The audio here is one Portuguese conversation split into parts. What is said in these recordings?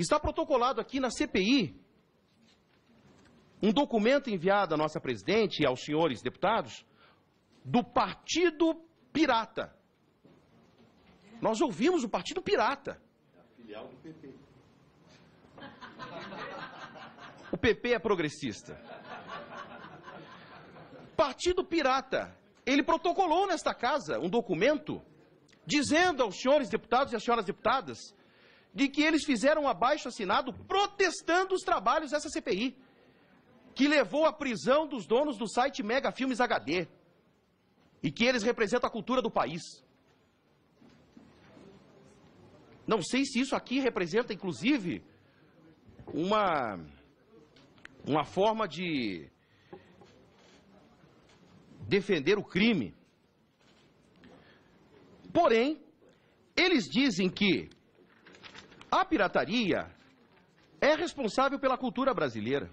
Está protocolado aqui na CPI um documento enviado à nossa presidente e aos senhores deputados do Partido Pirata. Nós ouvimos o Partido Pirata. O PP é progressista. Partido Pirata. Ele protocolou nesta casa um documento dizendo aos senhores deputados e às senhoras deputadas de que eles fizeram um abaixo assinado protestando os trabalhos dessa CPI, que levou à prisão dos donos do site Mega Filmes HD e que eles representam a cultura do país. Não sei se isso aqui representa, inclusive, uma, uma forma de defender o crime. Porém, eles dizem que a pirataria é responsável pela cultura brasileira.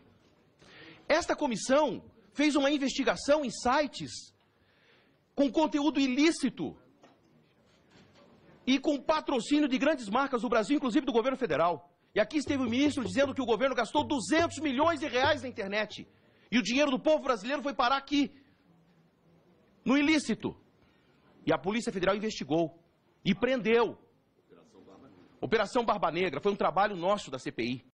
Esta comissão fez uma investigação em sites com conteúdo ilícito e com patrocínio de grandes marcas do Brasil, inclusive do governo federal. E aqui esteve o ministro dizendo que o governo gastou 200 milhões de reais na internet. E o dinheiro do povo brasileiro foi parar aqui, no ilícito. E a Polícia Federal investigou e prendeu. Operação Barba Negra foi um trabalho nosso da CPI.